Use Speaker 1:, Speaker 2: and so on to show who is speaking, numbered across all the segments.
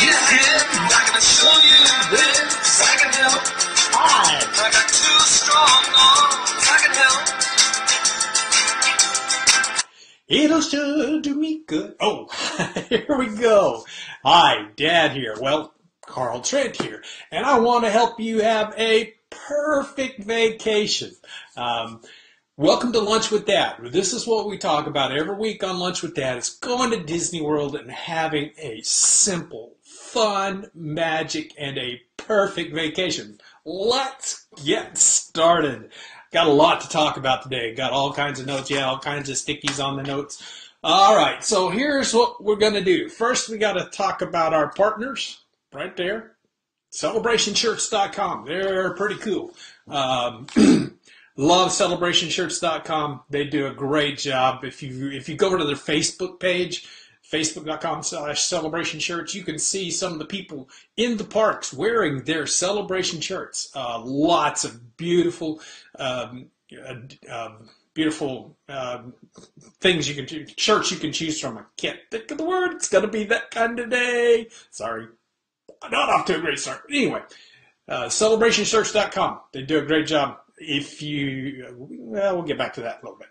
Speaker 1: Get ahead, I'm gonna show you this. I can help. I got two strong arms. I can help.
Speaker 2: It'll sure do me good. Oh, here we go. Hi, Dad here. Well, Carl Trent here, and I want to help you have a perfect vacation. Um, welcome to Lunch with Dad. This is what we talk about every week on Lunch with Dad. It's going to Disney World and having a simple, fun, magic, and a perfect vacation. Let's get started. Got a lot to talk about today. Got all kinds of notes. Yeah, all kinds of stickies on the notes. All right, so here's what we're going to do. First, we got to talk about our partners right there. CelebrationShirts.com. They're pretty cool. Um, love CelebrationShirts.com. They do a great job. If you if you go to their Facebook page, facebook.com slash celebration shirts. You can see some of the people in the parks wearing their celebration shirts. Uh, lots of beautiful um, uh, um, beautiful um, things you can do shirts you can choose from. I can't think of the word. It's going to be that kind of day. Sorry. Not off to a great start. Anyway uh, celebrationshirts.com they do a great job. If you well we'll get back to that in a little bit.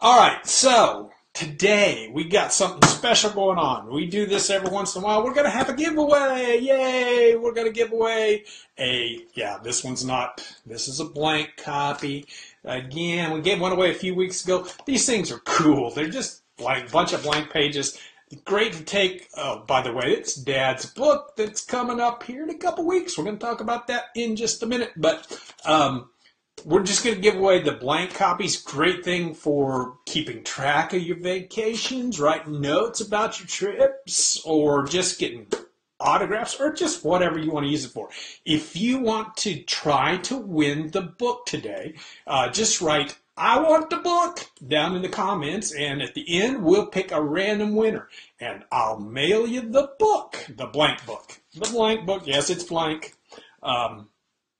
Speaker 2: All right so today we got something special going on. We do this every once in a while. We're going to have a giveaway. Yay! We're going to give away a, yeah, this one's not, this is a blank copy. Again, we gave one away a few weeks ago. These things are cool. They're just like a bunch of blank pages. Great to take. Oh, by the way, it's Dad's book that's coming up here in a couple weeks. We're going to talk about that in just a minute. But um, we're just going to give away the blank copies. Great thing for keeping track of your vacations, writing notes about your trips, or just getting autographs, or just whatever you want to use it for. If you want to try to win the book today, uh, just write I want the book down in the comments, and at the end, we'll pick a random winner, and I'll mail you the book, the blank book. The blank book, yes, it's blank. Um,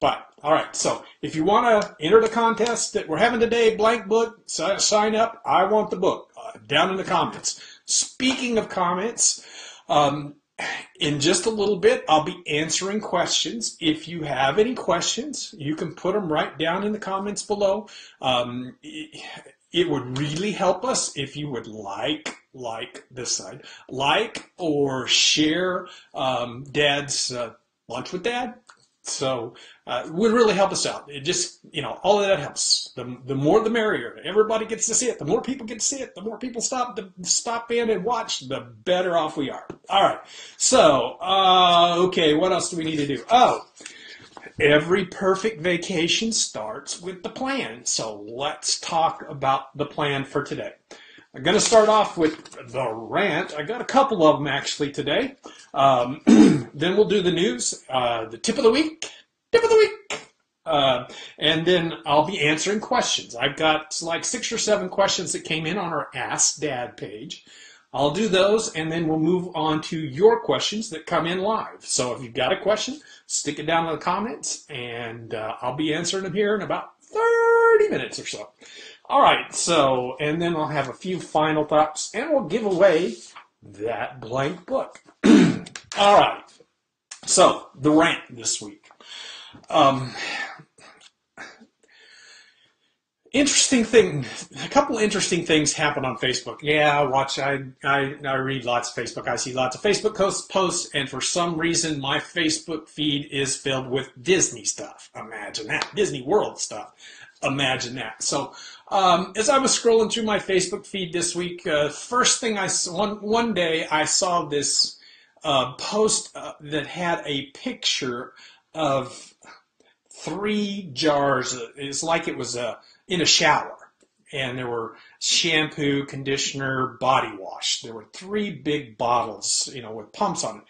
Speaker 2: but all right, so if you want to enter the contest that we're having today, blank book, sign up. I want the book uh, down in the comments. Speaking of comments, um, in just a little bit, I'll be answering questions. If you have any questions, you can put them right down in the comments below. Um, it, would really help us if you would like like this side like or share um, dad's uh, lunch with dad so uh, it would really help us out. It just, you know, all of that helps. The, the more the merrier. Everybody gets to see it. The more people get to see it, the more people stop to stop in and watch, the better off we are. All right. So, uh, okay, what else do we need to do? Oh, every perfect vacation starts with the plan. So let's talk about the plan for today. I'm going to start off with the rant. I got a couple of them actually today. Um, then we'll do the news, uh, the tip of the week, tip of the week, uh, and then I'll be answering questions. I've got like six or seven questions that came in on our Ask Dad page. I'll do those, and then we'll move on to your questions that come in live. So if you've got a question, stick it down in the comments, and uh, I'll be answering them here in about 30 minutes or so. All right, so, and then I'll have a few final thoughts, and we'll give away that blank book. All right, so the rant this week. Um, interesting thing, a couple interesting things happen on Facebook. Yeah, I watch, I, I, I read lots of Facebook. I see lots of Facebook posts, posts, and for some reason, my Facebook feed is filled with Disney stuff. Imagine that. Disney World stuff. Imagine that. So, um, as I was scrolling through my Facebook feed this week, uh, first thing I one, one day I saw this uh, post uh, that had a picture of three jars. It's like it was a, in a shower. And there were shampoo, conditioner, body wash. There were three big bottles, you know, with pumps on it.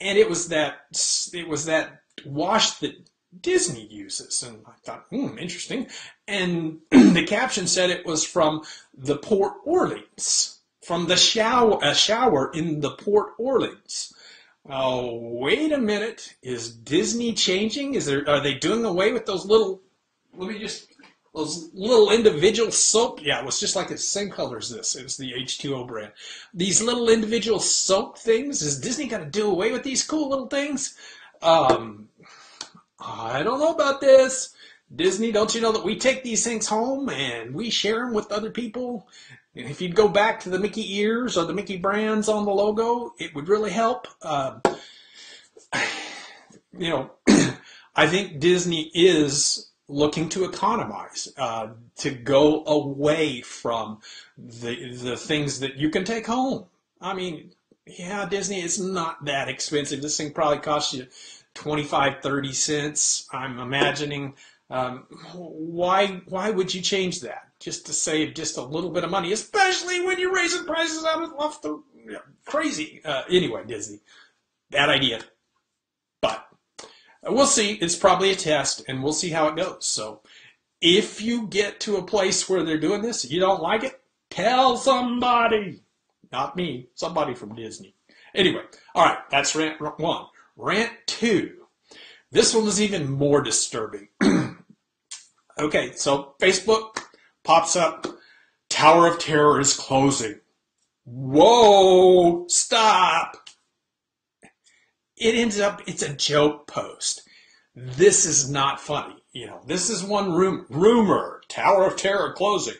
Speaker 2: And it was that, it was that wash that Disney uses. And I thought, hmm, interesting. And the caption said it was from the Port Orleans, from the shower, a shower in the Port Orleans. Oh, wait a minute. Is Disney changing? Is there, are they doing away with those little, let me just, those little individual soap. Yeah, it was just like the same color as this. It was the H2O brand. These little individual soap things. Is Disney going to do away with these cool little things? Um, I don't know about this. Disney, don't you know that we take these things home and we share them with other people? And if you'd go back to the Mickey ears or the Mickey brands on the logo, it would really help. Uh, you know, I think Disney is looking to economize, uh, to go away from the the things that you can take home. I mean, yeah, Disney is not that expensive. This thing probably costs you 25, 30 cents. I'm imagining. Um, why why would you change that? Just to save just a little bit of money, especially when you're raising prices out of off the you know, crazy. Uh, anyway, Disney, bad idea. But we'll see. It's probably a test, and we'll see how it goes. So, if you get to a place where they're doing this, you don't like it, tell somebody. Not me, somebody from Disney. Anyway, all right, that's rant one. Rant two. This one is even more disturbing. okay, so Facebook pops up Tower of Terror is closing. Whoa, stop. It ends up, it's a joke post. This is not funny. You know, this is one room, rumor, Tower of Terror closing.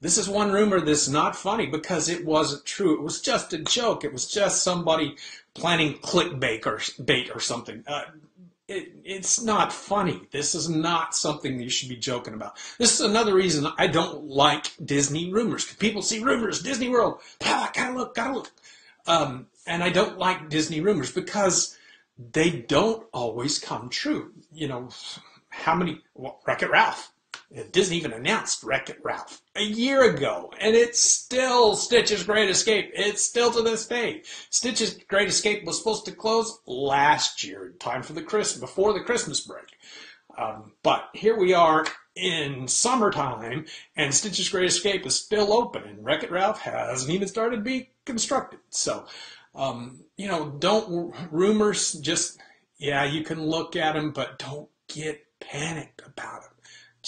Speaker 2: This is one rumor that's not funny because it wasn't true. It was just a joke. It was just somebody planning clickbait or bait or something. Uh, it, it's not funny. This is not something you should be joking about. This is another reason I don't like Disney rumors. People see rumors, Disney World, ah, gotta look, gotta look. Um, and I don't like Disney rumors because they don't always come true. You know, how many, well, Wreck-It Ralph, Disney even announced Wreck-It Ralph a year ago, and it's still Stitch's Great Escape. It's still to this day. Stitch's Great Escape was supposed to close last year, time for the Christmas before the Christmas break. Um, but here we are in summertime, and Stitch's Great Escape is still open, and Wreck-It Ralph hasn't even started to be constructed. So, um, you know, don't rumors just yeah, you can look at them, but don't get panicked about them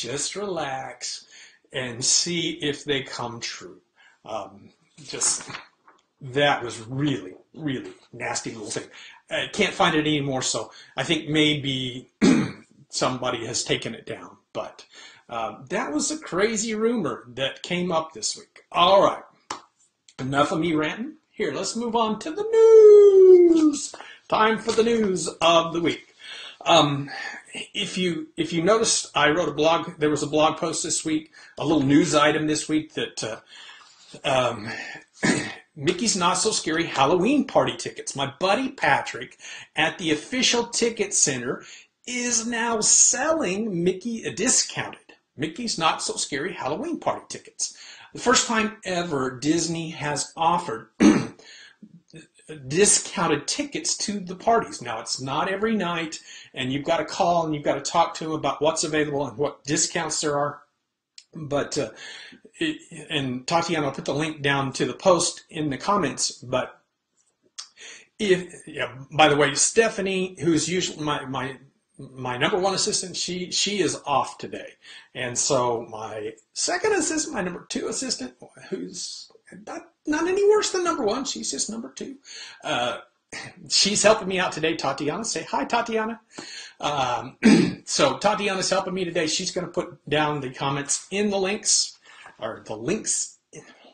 Speaker 2: just relax and see if they come true. Um, just that was really, really nasty little thing. I can't find it anymore, so I think maybe somebody has taken it down. But uh, that was a crazy rumor that came up this week. All right, enough of me ranting. Here, let's move on to the news. Time for the news of the week. Um, if you if you noticed, I wrote a blog. There was a blog post this week, a little news item this week that uh, um, Mickey's Not So Scary Halloween party tickets. My buddy Patrick at the official ticket center is now selling Mickey a discounted Mickey's Not So Scary Halloween party tickets. The first time ever Disney has offered discounted tickets to the parties. Now it's not every night and you've got to call and you've got to talk to them about what's available and what discounts there are. But uh, it, and Tatiana will put the link down to the post in the comments. But if yeah, by the way, Stephanie, who's usually my my my number one assistant, she she is off today, and so my second assistant, my number two assistant, who's not not any worse than number one, she's just number two. Uh, she's helping me out today, Tatiana. Say hi, Tatiana. Um, so Tatiana's helping me today. She's going to put down the comments in the links, or the links,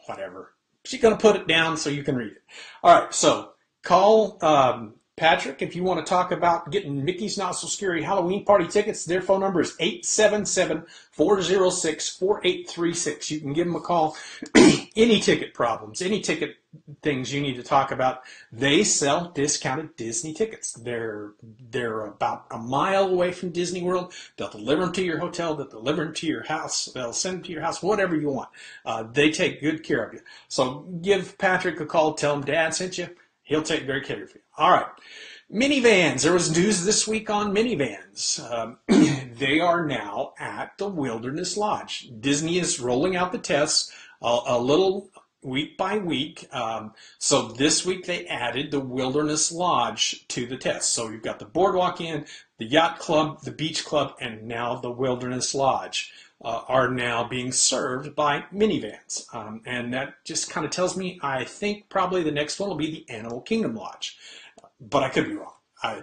Speaker 2: whatever. She's going to put it down so you can read it. All right, so call um, Patrick, if you want to talk about getting Mickey's Not So Scary Halloween Party tickets, their phone number is 877-406-4836. You can give them a call. any ticket problems, any ticket things you need to talk about, they sell discounted Disney tickets. They're they're about a mile away from Disney World. They'll deliver them to your hotel. They'll deliver them to your house. They'll send them to your house, whatever you want. Uh, they take good care of you. So give Patrick a call. Tell him Dad sent you. He'll take very care of you. All right. Minivans. There was news this week on minivans. Um, they are now at the Wilderness Lodge. Disney is rolling out the tests. A, a little week by week. Um, so this week they added the Wilderness Lodge to the test. So you've got the Boardwalk Inn, the Yacht Club, the Beach Club, and now the Wilderness Lodge. Uh, are now being served by minivans. Um, and that just kind of tells me I think probably the next one will be the Animal Kingdom Lodge. But I could be wrong. I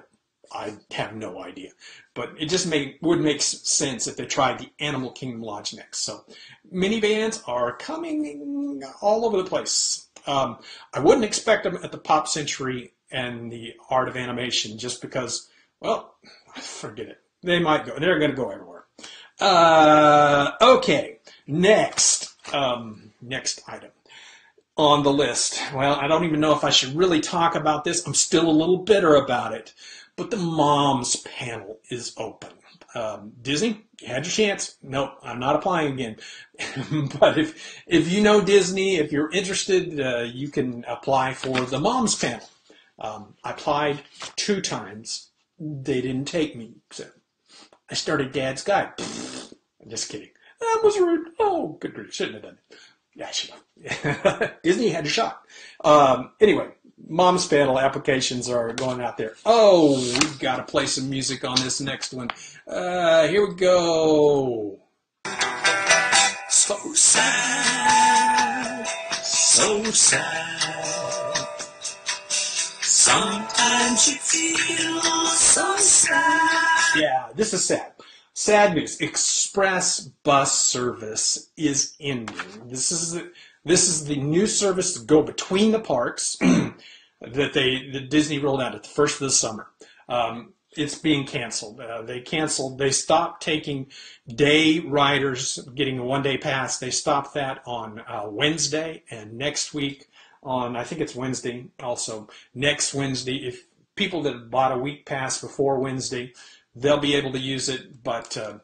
Speaker 2: I have no idea. But it just would make sense if they tried the Animal Kingdom Lodge next. So minivans are coming all over the place. Um, I wouldn't expect them at the Pop Century and the Art of Animation just because, well, forget it. They might go. They're going to go everywhere. Uh, okay, next, um, next item on the list. Well, I don't even know if I should really talk about this. I'm still a little bitter about it but the moms panel is open. Um, Disney, you had your chance. Nope, I'm not applying again. but if if you know Disney, if you're interested, uh, you can apply for the moms panel. Um, I applied two times. They didn't take me. So I started Dad's Guide. I'm just kidding. That was rude. Oh, good grief. Shouldn't have done it. Yeah, have. Disney had a shot. Um, anyway, mom's panel applications are going out there. Oh, we've got to play some music on this next one. Uh, here we go.
Speaker 1: So sad, so sad. Sometimes you feel so sad.
Speaker 2: Yeah, this is sad. Sad news. Express bus service is ending. This is the, this is the new service to go between the parks. that they that Disney rolled out at the first of the summer. Um, it's being canceled. Uh, they canceled. They stopped taking day riders getting a one day pass. They stopped that on uh, Wednesday and next week on I think it's Wednesday also next Wednesday. If people that bought a week pass before Wednesday, they'll be able to use it, but uh,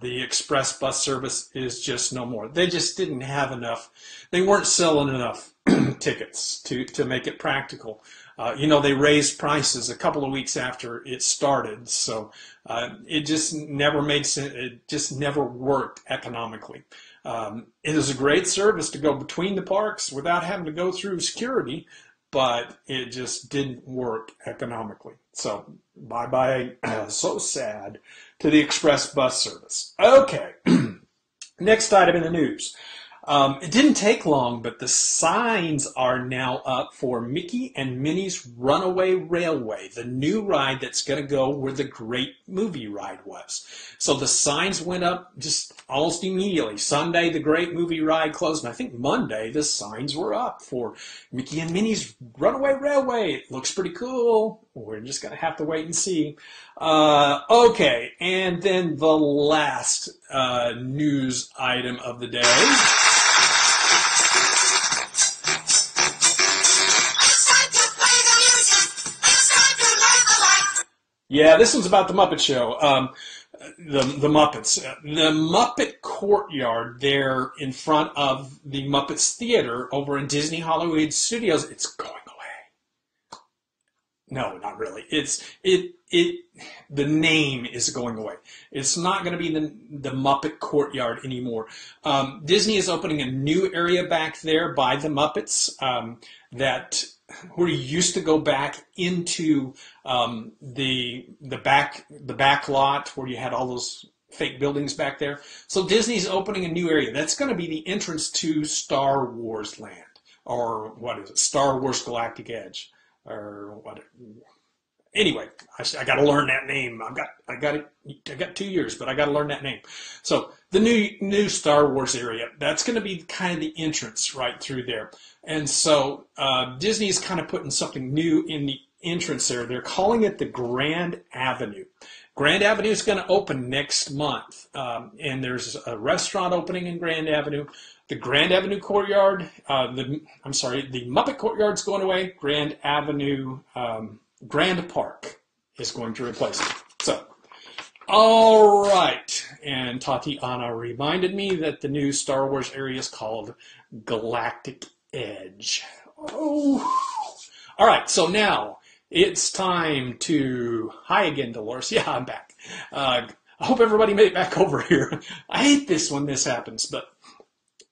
Speaker 2: the express bus service is just no more. They just didn't have enough. They weren't selling enough tickets to, to make it practical. Uh, you know, they raised prices a couple of weeks after it started, so uh, it just never made sense. It just never worked economically. Um, it is a great service to go between the parks without having to go through security, but it just didn't work economically. So, bye bye. So sad to the express bus service. Okay, next item in the news. Um, it didn't take long, but the signs are now up for Mickey and Minnie's Runaway Railway, the new ride that's going to go where the great movie ride was. So the signs went up just almost immediately. Sunday, the great movie ride closed, and I think Monday, the signs were up for Mickey and Minnie's Runaway Railway. It looks pretty cool. We're just going to have to wait and see. Uh, okay, and then the last uh, news item of the day. Yeah, this one's about the Muppet Show. Um, the the Muppets, the Muppet Courtyard there in front of the Muppets Theater over in Disney Hollywood Studios. It's going away. No, not really. It's it it the name is going away. It's not going to be the the Muppet Courtyard anymore. Um, Disney is opening a new area back there by the Muppets um, that where you used to go back into um, the the back the back lot where you had all those fake buildings back there. So Disney's opening a new area. That's going to be the entrance to Star Wars Land, or what is it? Star Wars Galactic Edge, or what? Anyway, I, I got to learn that name. I've got I got it. I got two years, but I got to learn that name. So the new new Star Wars area. That's going to be kind of the entrance right through there. And so uh, Disney is kind of putting something new in the entrance there. They're calling it the Grand Avenue. Grand Avenue is going to open next month, um, and there's a restaurant opening in Grand Avenue. The Grand Avenue Courtyard, uh, the I'm sorry, the Muppet Courtyard's going away. Grand Avenue, um, Grand Park is going to replace it. So, all right. And Tatiana reminded me that the new Star Wars area is called Galaxy's Edge. Oh. All right, so now it's time to. Hi again, Dolores. Yeah, I'm back. Uh, I hope everybody made it back over here. I hate this when this happens, but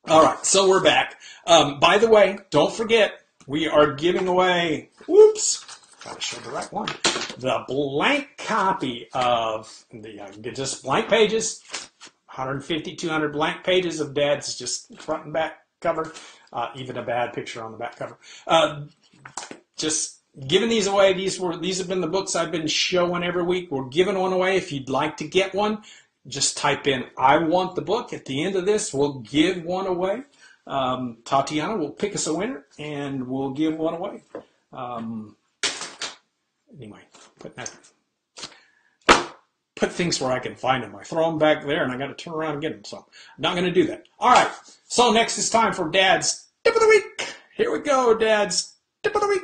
Speaker 3: All right, so we're back. Um, by the way, don't forget we are giving away. Whoops, gotta show the right one. The blank copy of the uh, just blank pages, 150, 200 blank pages of Dad's just front and back cover, uh, even a bad picture on the back cover. Uh, just giving these away. These were these have been the books I've been showing every week. We're giving one away. If you'd like to get one, just type in "I want the book." At the end of this, we'll give one away. Um, Tatiana will pick us a winner, and we'll give one away. Um, anyway, put that. Put things where I can find them. I throw them back there, and I got to turn around and get them. So, I'm not going to do that. All right. So next is time for Dad's tip of the week. Here we go, Dad's tip of the week.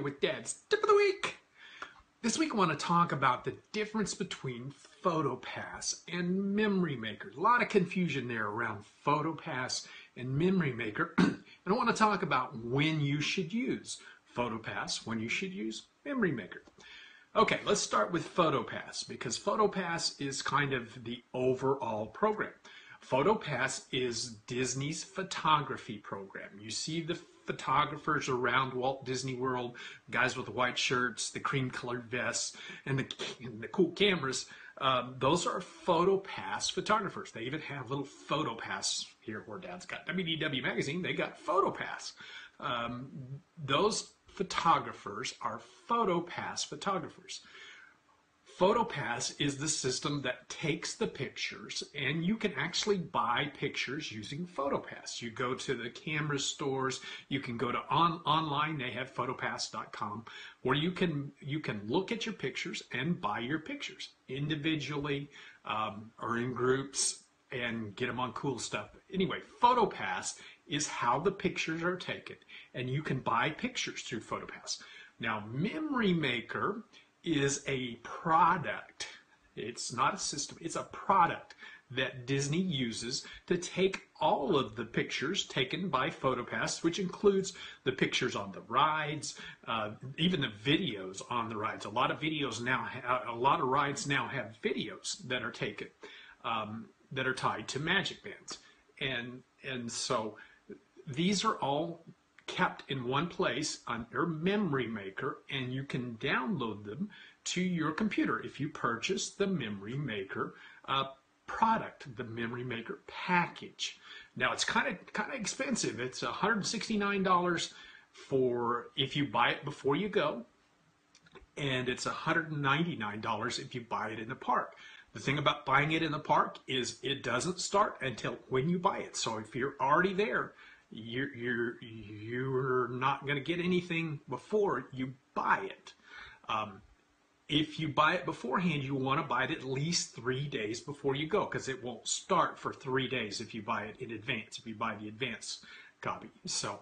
Speaker 2: With Dad's Tip of the Week. This week I want to talk about the difference between PhotoPass and Memory Maker. A lot of confusion there around PhotoPass and Memory Maker. and I want to talk about when you should use PhotoPass, when you should use Memory Maker. Okay, let's start with PhotoPass because PhotoPass is kind of the overall program. PhotoPass is Disney's photography program. You see the photographers around Walt Disney World, guys with the white shirts, the cream colored vests, and the, and the cool cameras. Um, those are PhotoPass photographers. They even have little PhotoPass here where Dad's got WDW Magazine. They got PhotoPass. Um, those photographers are PhotoPass photographers. PhotoPass is the system that takes the pictures, and you can actually buy pictures using PhotoPass. You go to the camera stores, you can go to on, online. They have PhotoPass.com, where you can you can look at your pictures and buy your pictures individually um, or in groups and get them on cool stuff. Anyway, PhotoPass is how the pictures are taken, and you can buy pictures through PhotoPass. Now, Memory Maker is a product. It's not a system, it's a product that Disney uses to take all of the pictures taken by PhotoPass, which includes the pictures on the rides, uh, even the videos on the rides. A lot of videos now, ha- a lot of rides now have videos that are taken um, that are tied to Magic Bands, and and so these are all kept in one place on your memory maker and you can download them to your computer. If you purchase the memory maker uh, product the memory maker package. Now it's kind of kind of expensive it's $169 for if you buy it before you go and it's $199 if you buy it in the park. The thing about buying it in the park is it doesn't start until when you buy it. So if you're already there you're you're you're not going to get anything before you buy it. Um, if you buy it beforehand, you want to buy it at least three days before you go because it won't start for three days if you buy it in advance. If you buy the advance copy, so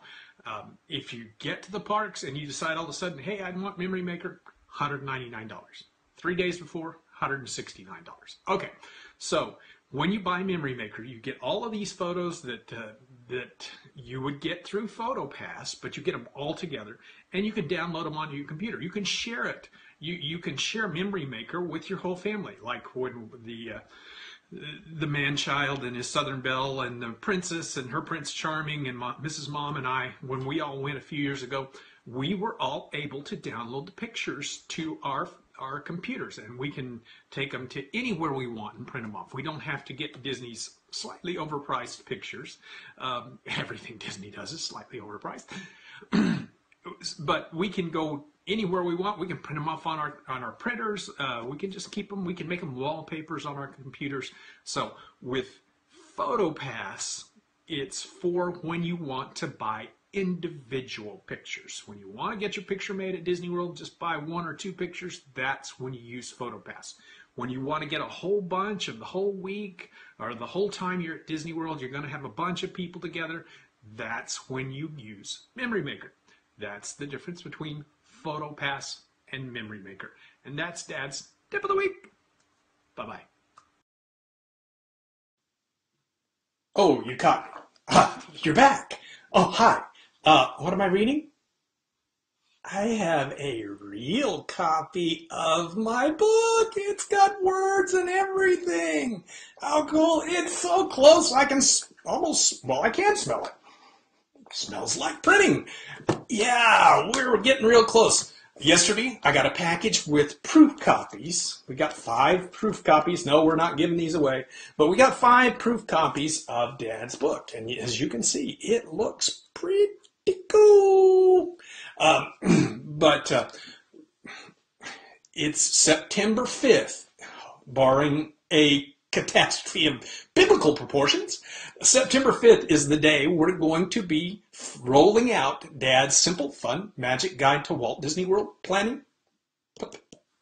Speaker 2: um, if you get to the parks and you decide all of a sudden, hey, I want Memory Maker, hundred ninety nine dollars. Three days before, hundred and sixty nine dollars. Okay, so when you buy Memory Maker, you get all of these photos that uh, that you would get through PhotoPass, but you get them all together, and you can download them onto your computer. You can share it. You you can share Memory Maker with your whole family, like when the uh, the man child and his Southern Belle and the princess and her Prince Charming and Mrs. Mom and I, when we all went a few years ago, we were all able to download the pictures to our our computers and we can take them to anywhere we want and print them off. We don't have to get to Disney's slightly overpriced pictures. Um, everything Disney does is slightly overpriced. but we can go anywhere we want. We can print them off on our on our printers. Uh, we can just keep them. We can make them wallpapers on our computers. So with PhotoPass, it's for when you want to buy individual pictures. When you want to get your picture made at Disney World, just buy one or two pictures. That's when you use PhotoPass. When you want to get a whole bunch of the whole week or the whole time you're at Disney World, you're going to have a bunch of people together. That's when you use Memory Maker. That's the difference between PhotoPass and Memory Maker. And that's Dad's tip of the week. Bye bye. Oh, you caught me. Ah, you're back. Oh, hi. Uh, what am I reading? I have a real copy of my book. It's got words and everything. How cool. It's so close I can almost, well, I can smell it. Smells like printing. Yeah, we're getting real close. Yesterday, I got a package with proof copies. We got five proof copies. No, we're not giving these away, but we got five proof copies of Dad's book. And as you can see, it looks pretty Um, but uh, it's September 5th, barring a catastrophe of biblical proportions. September 5th is the day we're going to be rolling out Dad's Simple Fun Magic Guide to Walt Disney World Planning.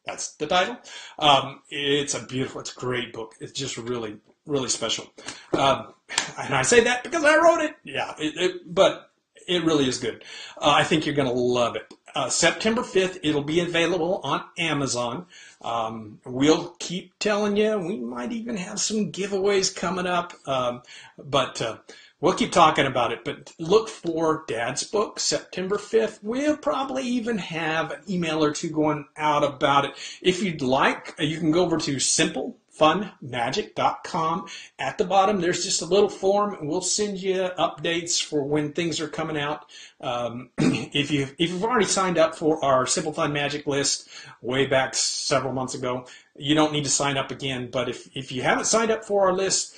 Speaker 2: That's the title. Um, it's a beautiful, it's a great book. It's just really, really special. Um, and I say that because I wrote it. Yeah, it, it, but it really is good. Uh, I think you're going to love it. Uh, September 5th, it'll be available on Amazon. Um, we'll keep telling you. We might even have some giveaways coming up. Um, but uh, we'll keep talking about it. But look for Dad's book, September 5th. We'll probably even have an email or two going out about it. If you'd like, uh, you can go over to Simple funmagic.com. At the bottom, there's just a little form. and We'll send you updates for when things are coming out. Um, if you if you've already signed up for our Simple Fun Magic list way back several months ago, you don't need to sign up again. But if if you haven't signed up for our list,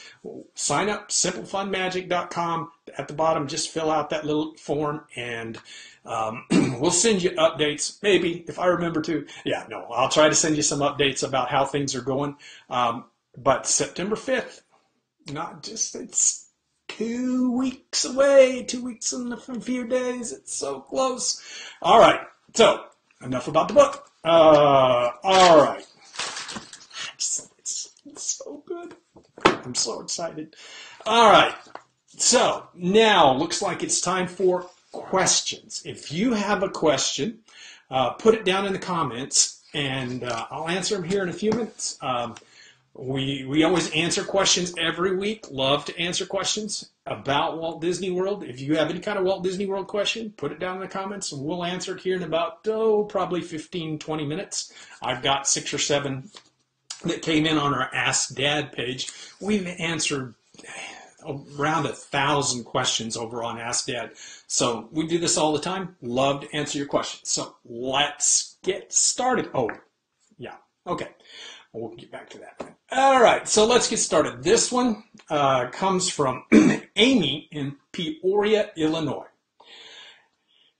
Speaker 2: sign up simplefunmagic.com. At the bottom, just fill out that little form and. Um, we'll send you updates, maybe if I remember to. Yeah, no, I'll try to send you some updates about how things are going. Um, but September 5th, not just, it's two weeks away, two weeks and a few days. It's so close. All right, so enough about the book. Uh, all right. It's, it's, it's so good. I'm so excited. All right. So now looks like it's time for questions. If you have a question, uh, put it down in the comments and uh, I'll answer them here in a few minutes. Um, we, we always answer questions every week. Love to answer questions about Walt Disney World. If you have any kind of Walt Disney World question, put it down in the comments and we'll answer it here in about, oh, probably 15, 20 minutes. I've got six or seven that came in on our Ask Dad page. We've answered around a thousand questions over on Ask Dad. So we do this all the time. Love to answer your questions. So let's get started. Oh, yeah. Okay. We'll get back to that. All right. So let's get started. This one uh, comes from Amy in Peoria, Illinois.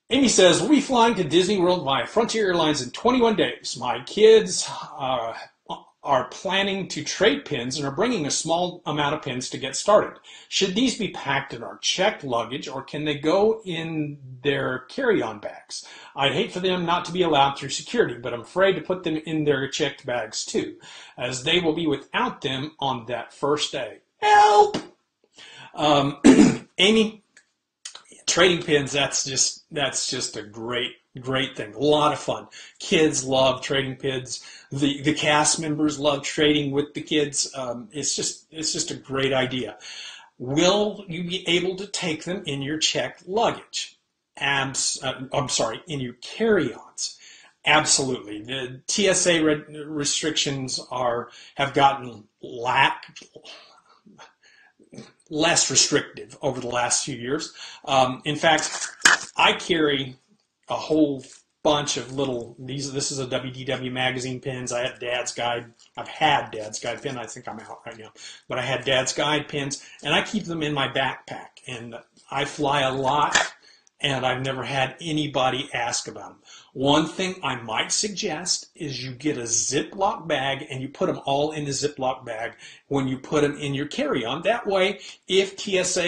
Speaker 2: Amy says, We'll be flying to Disney World via Frontier Airlines in 21 days. My kids uh, are planning to trade pins and are bringing a small amount of pins to get started. Should these be packed in our checked luggage or can they go in their carry on bags? I'd hate for them not to be allowed through security, but I'm afraid to put them in their checked bags too, as they will be without them on that first day. Help! Um, Amy, trading pins, that's just, that's just a great great thing. A lot of fun. Kids love trading pins. The the cast members love trading with the kids. Um, it's just it's just a great idea. Will you be able to take them in your checked luggage? Abs, uh, I'm sorry, in your carry-ons. Absolutely. The TSA re- restrictions are have gotten lack less restrictive over the last few years. Um, in fact, I carry a whole bunch of little these this is a WDW magazine pins. I had Dad's Guide. I've had Dad's Guide pin. I think I'm out right now. But I had Dad's Guide pins and I keep them in my backpack and I fly a lot and I've never had anybody ask about them. One thing I might suggest is you get a Ziploc bag and you put them all in the Ziploc bag when you put them in your carry-on. That way, if TSA,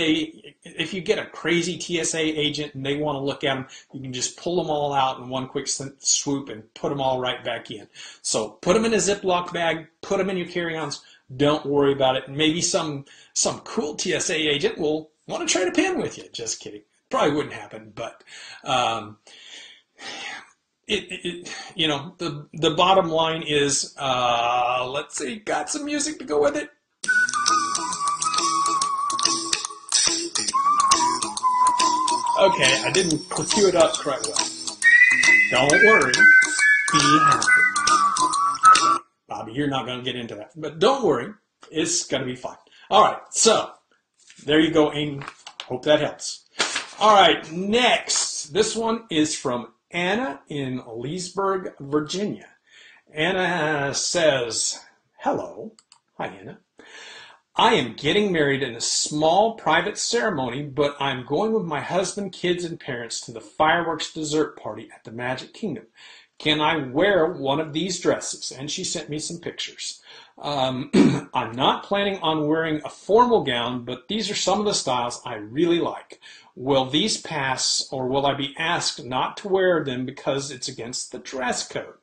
Speaker 2: if you get a crazy TSA agent and they want to look at them, you can just pull them all out in one quick swoop and put them all right back in. So put them in a Ziploc bag, put them in your carry-ons. Don't worry about it. Maybe some some cool TSA agent will want to trade a pin with you. Just kidding. Probably wouldn't happen, but. Um, it, it, you know, the the bottom line is, uh, let's see, got some music to go with it. Okay, I didn't cue it up quite well. Don't worry. Be happy. Bobby, you're not going to get into that. But don't worry. It's going to be fine. All right, so there you go, Amy. Hope that helps. All right, next. This one is from Anna in Leesburg, Virginia. Anna says, Hello. Hi, Anna. I am getting married in a small private ceremony, but I'm going with my husband, kids, and parents to the fireworks dessert party at the Magic Kingdom. Can I wear one of these dresses? And she sent me some pictures. Um, I'm not planning on wearing a formal gown, but these are some of the styles I really like. Will these pass, or will I be asked not to wear them because it's against the dress code?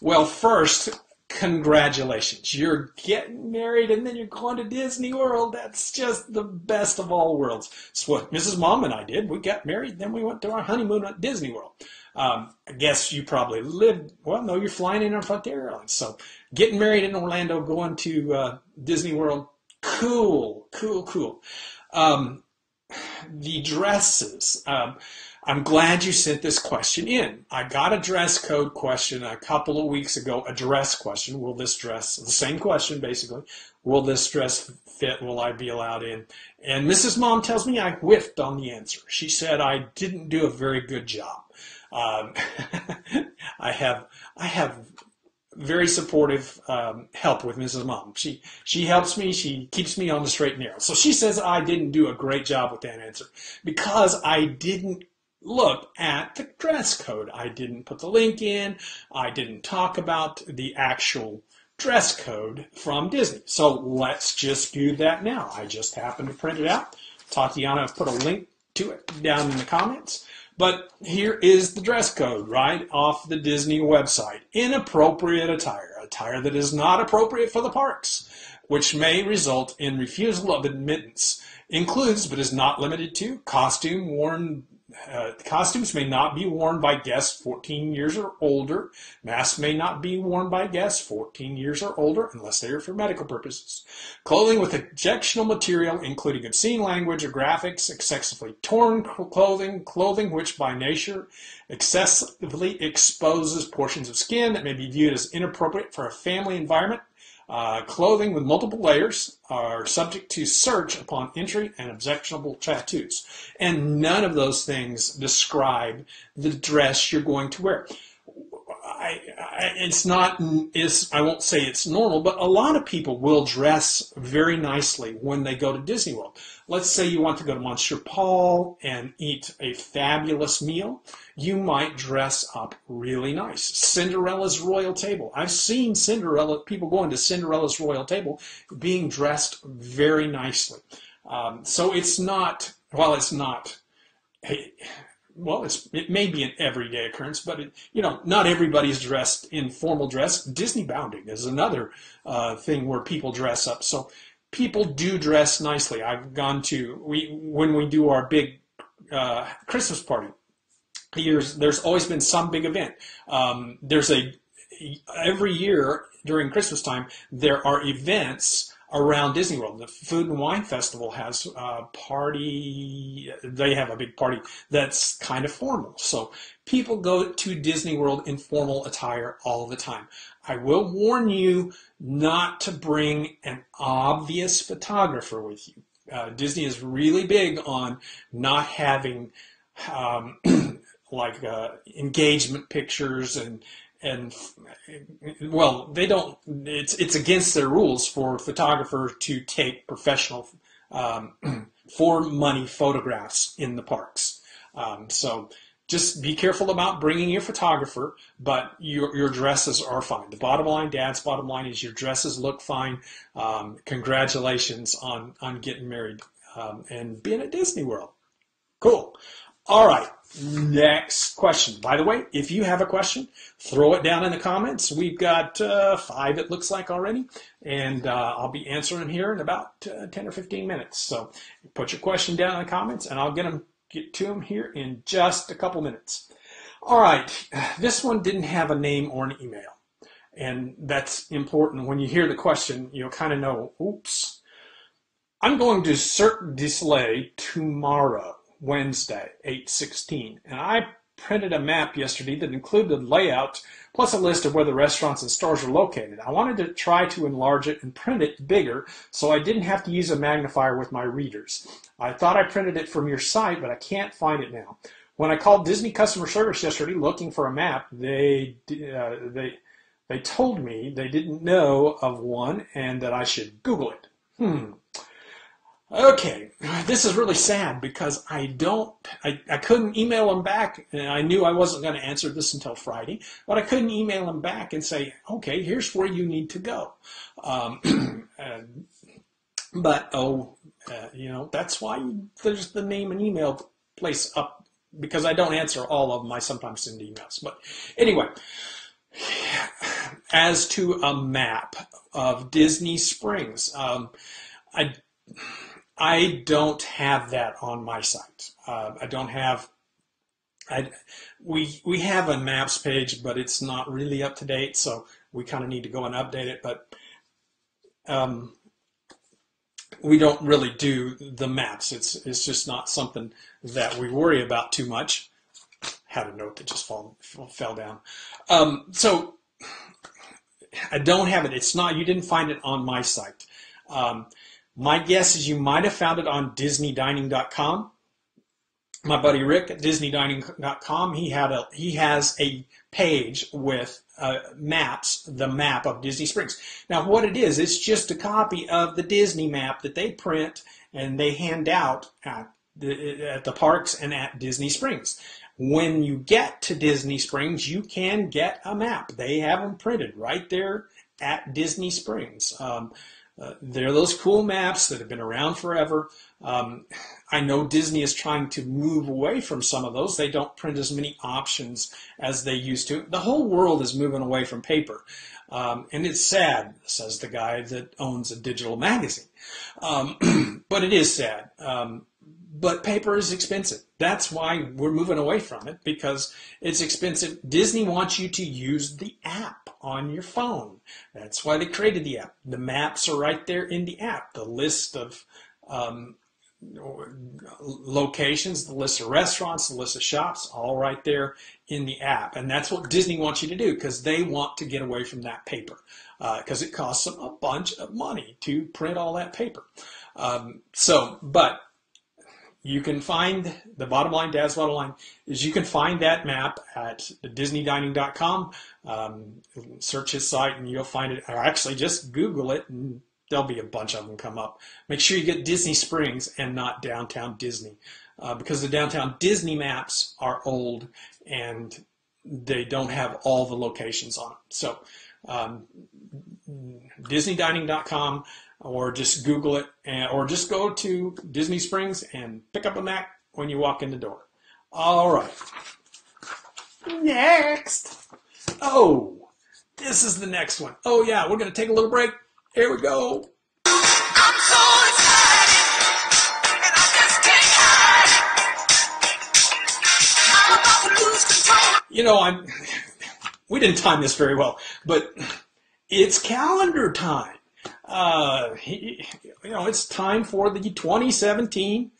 Speaker 2: Well, first, congratulations. You're getting married and then you're going to Disney World. That's just the best of all worlds. It's what Mrs. Mom and I did. We got married, then we went to our honeymoon at Disney World. Um, I guess you probably lived, well, no, you're flying in on Frontier Airlines. So getting married in Orlando, going to uh, Disney World, cool, cool, cool. Um, the dresses. Um, I'm glad you sent this question in. I got a dress code question a couple of weeks ago, a dress question. Will this dress, the same question basically, will this dress fit? Will I be allowed in? And Mrs. Mom tells me I whiffed on the answer. She said I didn't do a very good job. Um, I have, I have very supportive um, help with Mrs. Mom. She she helps me. She keeps me on the straight and narrow. So she says I didn't do a great job with that answer because I didn't look at the dress code. I didn't put the link in. I didn't talk about the actual dress code from Disney. So let's just do that now. I just happened to print it out. Tatiana put a link to it down in the comments. But here is the dress code right off the Disney website. Inappropriate attire, attire that is not appropriate for the parks, which may result in refusal of admittance. Includes, but is not limited to, costume worn uh, costumes may not be worn by guests 14 years or older. Masks may not be worn by guests 14 years or older unless they are for medical purposes. Clothing with objectionable material, including obscene language or graphics, excessively torn clothing, clothing which by nature excessively exposes portions of skin that may be viewed as inappropriate for a family environment, uh, clothing with multiple layers are subject to search upon entry and objectionable tattoos. And none of those things describe the dress you're going to wear. I, I, it's not, it's, I won't say it's normal, but a lot of people will dress very nicely when they go to Disney World. Let's say you want to go to Monsieur Paul and eat a fabulous meal. You might dress up really nice. Cinderella's Royal Table. I've seen Cinderella, people going to Cinderella's Royal Table being dressed very nicely. Um, so it's not, well, it's not, hey, well, it's, it may be an everyday occurrence, but it, you know, not everybody's dressed in formal dress. Disney bounding is another uh, thing where people dress up. So people do dress nicely. I've gone to we when we do our big uh, Christmas party. Years there's always been some big event. Um, there's a every year during Christmas time there are events around Disney World. The Food and Wine Festival has a party, they have a big party that's kind of formal. So people go to Disney World in formal attire all the time. I will warn you not to bring an obvious photographer with you. Uh, Disney is really big on not having um, like uh, engagement pictures and and well, they don't. It's it's against their rules for photographers to take professional um, for money photographs in the parks. Um, so just be careful about bringing your photographer, but your, your dresses are fine. The bottom line, Dad's bottom line, is your dresses look fine. Um, congratulations on on getting married um, and being at Disney World. Cool. All right. Next question. By the way, if you have a question, throw it down in the comments. We've got uh, five, it looks like already, and uh, I'll be answering here in about uh, 10 or 15 minutes. So put your question down in the comments, and I'll get them get to them here in just a couple minutes. All right, this one didn't have a name or an email, and that's important. When you hear the question, you'll kind of know. Oops, I'm going to Cirque du Soleil tomorrow Wednesday, 816. And I printed a map yesterday that included layout plus a list of where the restaurants and stores are located. I wanted to try to enlarge it and print it bigger so I didn't have to use a magnifier with my readers. I thought I printed it from your site, but I can't find it now. When I called Disney customer service yesterday looking for a map, they uh, they they told me they didn't know of one and that I should Google it. Hmm. Okay, this is really sad because I don't, I, I couldn't email him back, and I knew I wasn't going to answer this until Friday, but I couldn't email him back and say, okay, here's where you need to go. Um, but, oh, uh, you know, that's why there's the name and email place up because I don't answer all of them. I sometimes send emails. But anyway, as to a map of Disney Springs, um, I I don't have that on my site. Uh, I don't have. I, we we have a maps page, but it's not really up to date, so we kind of need to go and update it. But um, we don't really do the maps. It's it's just not something that we worry about too much. Had a note that just fall, fell down. Um, so I don't have it. It's not. You didn't find it on my site. Um, my guess is you might have found it on DisneyDining.com. My buddy Rick at DisneyDining.com, he had a he has a page with uh, maps, the map of Disney Springs. Now, what it is, it's just a copy of the Disney map that they print and they hand out at the, at the parks and at Disney Springs. When you get to Disney Springs, you can get a map. They have them printed right there at Disney Springs. Um, uh, they're those cool maps that have been around forever. Um, I know Disney is trying to move away from some of those. They don't print as many options as they used to. The whole world is moving away from paper. Um, and it's sad, says the guy that owns a digital magazine. Um, but it is sad. Um, but paper is expensive. That's why we're moving away from it because it's expensive. Disney wants you to use the app on your phone. That's why they created the app. The maps are right there in the app. The list of um, locations, the list of restaurants, the list of shops, all right there in the app. And that's what Disney wants you to do because they want to get away from that paper because uh, it costs them a bunch of money to print all that paper. Um, so, but you can find the bottom line, Dad's bottom line, is you can find that map at DisneyDining.com. Um, search his site and you'll find it, or actually just Google it and there'll be a bunch of them come up. Make sure you get Disney Springs and not downtown Disney uh, because the downtown Disney maps are old and they don't have all the locations on them. So, um, DisneyDining.com or just Google it, and, or just go to Disney Springs and pick up a map when you walk in the door. All right. Next. Oh, this is the next one. Oh, yeah, we're going to take a little break. Here we go.
Speaker 1: I'm so excited, and I just can't hide. I'm about to lose control.
Speaker 2: You know, I'm. We didn't time this very well, but it's calendar time. Uh, he, you know, it's time for the 2017.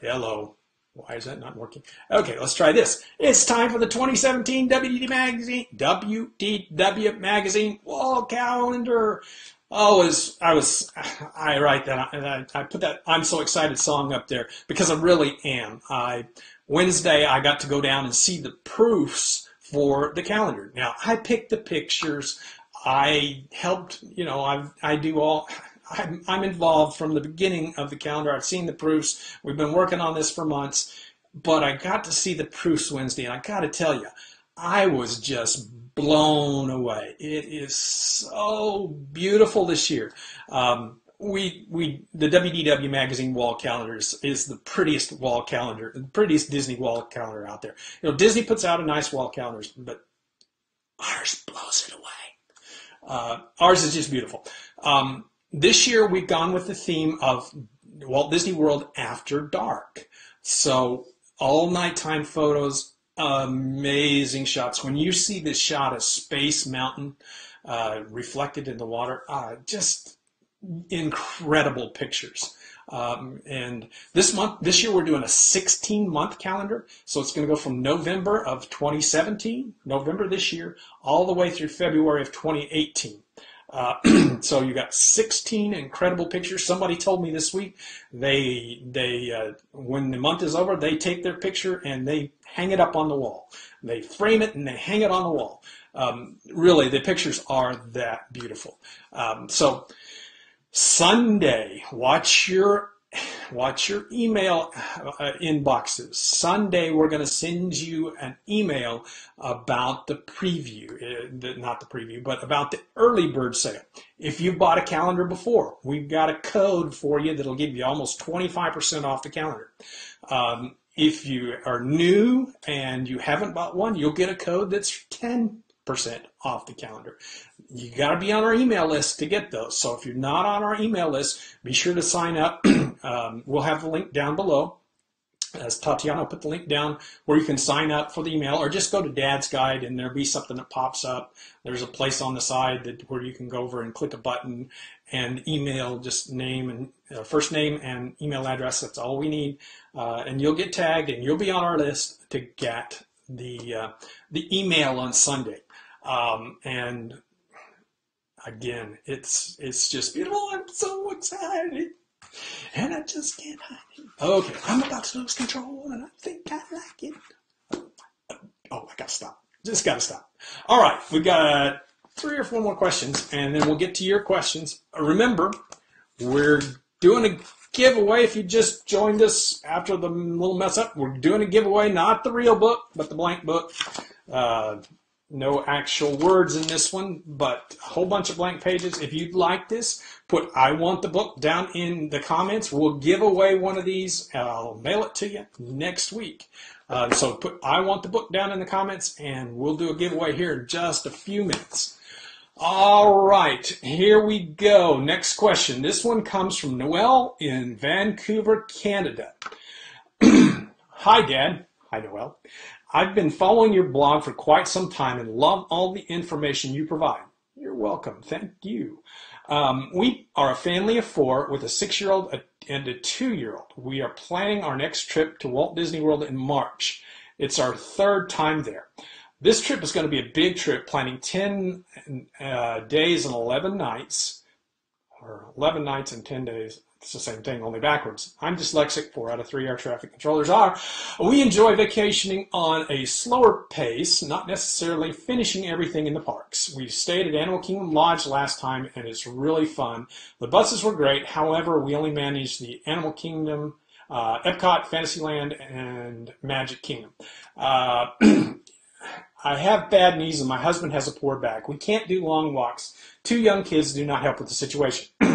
Speaker 2: Hello. Why is that not working? Okay, let's try this. It's time for the 2017 WDW Magazine, WDW Magazine wall calendar. Oh, was I was I write that I, I put that I'm so excited song up there because I really am. I Wednesday I got to go down and see the proofs for the calendar. Now I picked the pictures. I helped, you know, I I do all. I'm, I'm involved from the beginning of the calendar. I've seen the proofs. We've been working on this for months, but I got to see the proofs Wednesday, and I got to tell you, I was just blown away. It is so beautiful this year. Um, we we the WDW magazine wall calendars is, the prettiest wall calendar, the prettiest Disney wall calendar out there. You know, Disney puts out a nice wall calendar, but ours blows it away. Uh, ours is just beautiful. Um, this year we've gone with the theme of Walt Disney World after dark. So all nighttime photos, amazing shots. When you see this shot of Space Mountain uh, reflected in the water, uh, just incredible pictures. Um, and this month, this year, we're doing a 16 month calendar. So it's going to go from November of 2017, November this year, all the way through February of 2018. Uh, so you got 16 incredible pictures. Somebody told me this week they they uh, when the month is over, they take their picture and they hang it up on the wall. They frame it and they hang it on the wall. Um, really, the pictures are that beautiful. Um, so Sunday, watch your watch your email uh, inboxes. Sunday, we're going to send you an email about the preview, uh, not the preview, but about the early bird sale. If you bought a calendar before, we've got a code for you that'll give you almost 25% off the calendar. Um, if you are new and you haven't bought one, you'll get a code that's 10 percent off the calendar. You got to be on our email list to get those. So if you're not on our email list, be sure to sign up. um, we'll have the link down below. As Tatiana put the link down where you can sign up for the email, or just go to Dad's Guide and there'll be something that pops up. There's a place on the side that where you can go over and click a button and email just name and uh, first name and email address. That's all we need, uh, and you'll get tagged and you'll be on our list to get the uh, the email on Sunday. Um, and again, it's it's just beautiful. I'm so excited, and I just can't hide it. Okay, I'm about to lose control, and I think I like it. Oh, I gotta stop. Just gotta stop. All right, we got three or four more questions, and then we'll get to your questions. Remember, we're doing a giveaway. If you just joined us after the little mess up, we're doing a giveaway, not the real book, but the blank book. Uh, no actual words in this one, but a whole bunch of blank pages. If you'd like this, put I want the book down in the comments. We'll give away one of these. I'll mail it to you next week. Uh, so put I want the book down in the comments and we'll do a giveaway here in just a few minutes. All right, here we go. Next question. This one comes from Noel in Vancouver, Canada. Hi, Dad. Hi, Noel. I've been following your blog for quite some time and love all the information you provide. You're welcome. Thank you. Um, we are a family of four with a six year old and a two year old. We are planning our next trip to Walt Disney World in March. It's our third time there. This trip is going to be a big trip, planning 10 uh, days and 11 nights, or 11 nights and 10 days. It's the same thing, only backwards. I'm dyslexic, four out of three air traffic controllers are. We enjoy vacationing on a slower pace, not necessarily finishing everything in the parks. We stayed at Animal Kingdom Lodge last time, and it's really fun. The buses were great, however, we only managed the Animal Kingdom, uh, Epcot, Fantasyland, and Magic Kingdom. Uh, I have bad knees and my husband has a poor back. We can't do long walks. Two young kids do not help with the situation.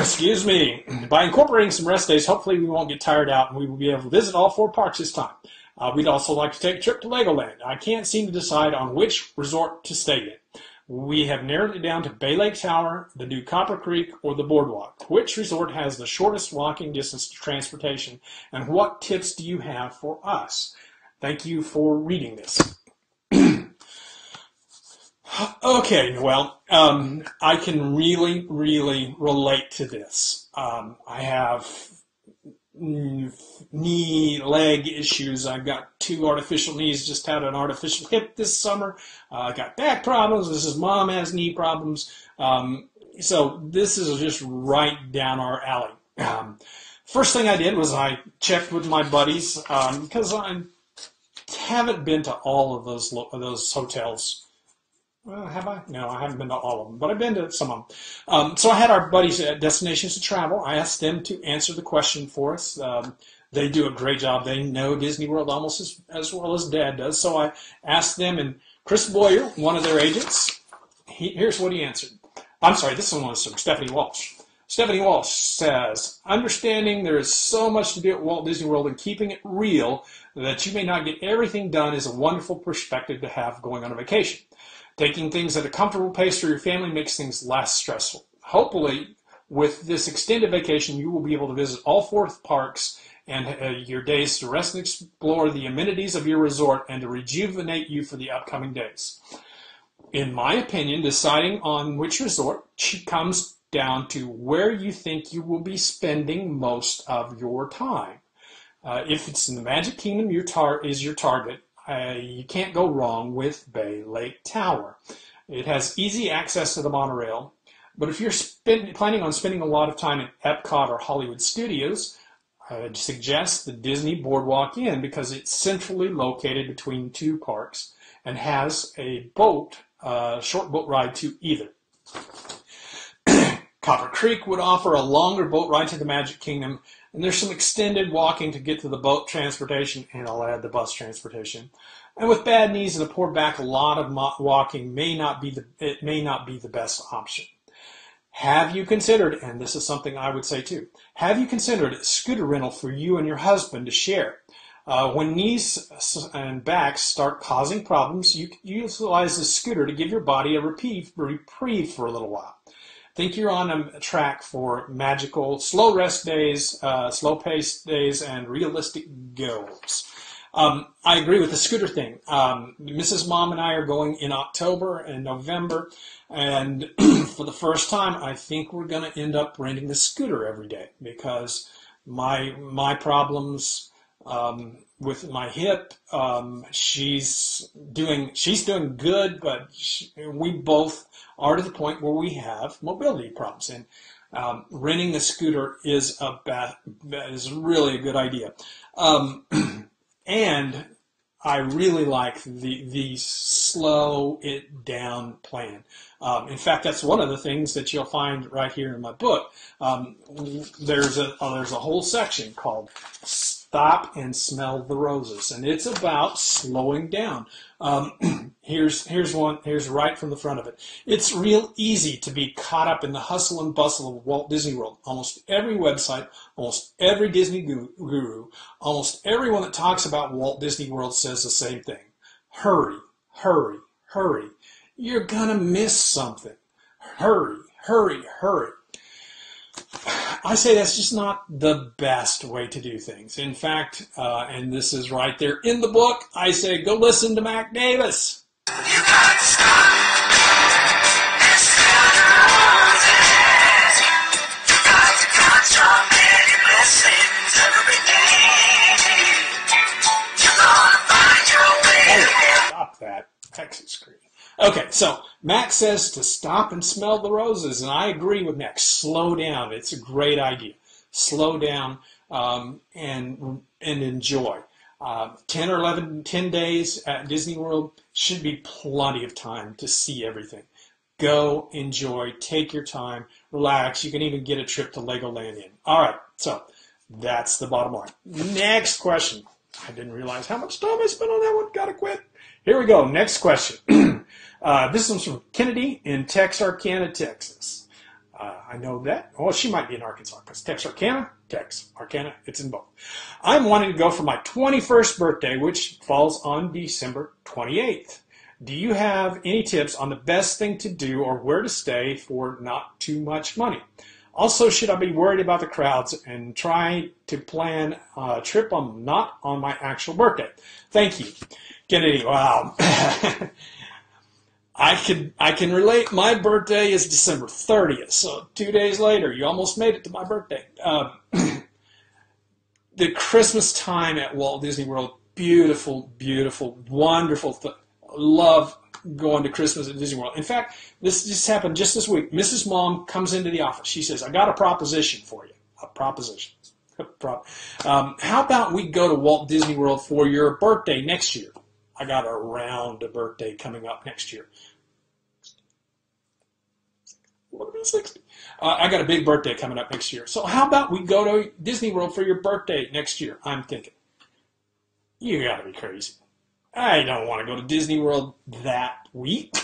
Speaker 2: Excuse me. By incorporating some rest days, hopefully we won't get tired out and we will be able to visit all four parks this time. Uh, we'd also like to take a trip to Legoland. I can't seem to decide on which resort to stay in. We have narrowed it down to Bay Lake Tower, the new Copper Creek, or the Boardwalk. Which resort has the shortest walking distance to transportation, and what tips do you have for us? Thank you for reading this. Okay, well, um, I can really, really relate to this. Um, I have knee, leg issues. I've got two artificial knees, just had an artificial hip this summer. Uh, I got back problems. This is mom has knee problems. Um, so this is just right down our alley. Um, first thing I did was I checked with my buddies because I haven't been to all of those those hotels. Well, have I? No, I haven't been to all of them, but I've been to some of them. Um, so I had our buddies at Destinations to Travel. I asked them to answer the question for us. Um, they do a great job. They know Disney World almost as, as well as Dad does. So I asked them, and Chris Boyer, one of their agents, he, here's what he answered. I'm sorry, this one was from Stephanie Walsh. Stephanie Walsh says, understanding there is so much to do at Walt Disney World and keeping it real that you may not get everything done is a wonderful perspective to have going on a vacation. Taking things at a comfortable pace for your family makes things less stressful. Hopefully, with this extended vacation, you will be able to visit all four parks and uh, your days to rest and explore the amenities of your resort and to rejuvenate you for the upcoming days. In my opinion, deciding on which resort comes down to where you think you will be spending most of your time. Uh, if it's in the Magic Kingdom, your tar- is your target. Uh, you can't go wrong with Bay Lake Tower. It has easy access to the monorail, but if you're spend- planning on spending a lot of time at Epcot or Hollywood Studios, I'd suggest the Disney Boardwalk Inn because it's centrally located between two parks and has a boat, uh, short boat ride to either. Copper Creek would offer a longer boat ride to the Magic Kingdom, and there's some extended walking to get to the boat transportation, and I'll add the bus transportation. And with bad knees and a poor back, a lot of walking may not be the it may not be the best option. Have you considered, and this is something I would say too, have you considered scooter rental for you and your husband to share? Uh, when knees and backs start causing problems, you can utilize the scooter to give your body a reprieve, reprieve for a little while. Think you're on a track for magical slow rest days, uh, slow paced days, and realistic goals. Um, I agree with the scooter thing. Um, Mrs. Mom and I are going in October and November, and for the first time, I think we're going to end up renting the scooter every day because my my problems um, with my hip, um, she's doing she's doing good, but she, we both are to the point where we have mobility problems, and um, renting a scooter is a is really a good idea. Um, and I really like the the slow it down plan. Um, in fact, that's one of the things that you'll find right here in my book. Um, there's a uh, there's a whole section called "Stop and Smell the Roses," and it's about slowing down. Um, here's here's one here's right from the front of it. It's real easy to be caught up in the hustle and bustle of Walt Disney World. Almost every website, almost every Disney guru, almost everyone that talks about Walt Disney World says the same thing. Hurry, hurry, hurry. You're gonna miss something. Hurry, hurry, hurry. I say that's just not the best way to do things. In fact, uh, and this is right there in the book, I say go listen to Mac Davis.
Speaker 1: You got to stop and smell the roses. You got to count your many blessings every day. You're gonna find your way.
Speaker 2: Stop that exit screen. Okay, so Max says to stop and smell the roses, and I agree with Max. Slow down. It's a great idea. Slow down um, and and enjoy. Uh, 10 or 11, 10 days at Disney World should be plenty of time to see everything. Go, enjoy, take your time, relax. You can even get a trip to Legoland in. All right, so that's the bottom line. Next question. I didn't realize how much time I spent on that one. Gotta quit. Here we go. Next question. uh, this one's from Kennedy in Texarkana, Texas. Uh, I know that. Well, she might be in Arkansas because Texarkana, Texarkana, it's in both. I'm wanting to go for my 21st birthday, which falls on December 28th. Do you have any tips on the best thing to do or where to stay for not too much money? Also, should I be worried about the crowds and try to plan a trip on not on my actual birthday? Thank you, Kennedy. Wow. I can I can relate. My birthday is December 30th, so two days later, you almost made it to my birthday. Uh, the Christmas time at Walt Disney World, beautiful, beautiful, wonderful. Th- love going to Christmas at Disney World. In fact, this just happened just this week. Mrs. Mom comes into the office. She says, "I got a proposition for you. A proposition." Prop- Um, how about we go to Walt Disney World for your birthday next year? I got a round of birthday coming up next year. What I, 60? Uh, I got a big birthday coming up next year. So how about we go to Disney World for your birthday next year? I'm thinking. You gotta be crazy. I don't want to go to Disney World that week.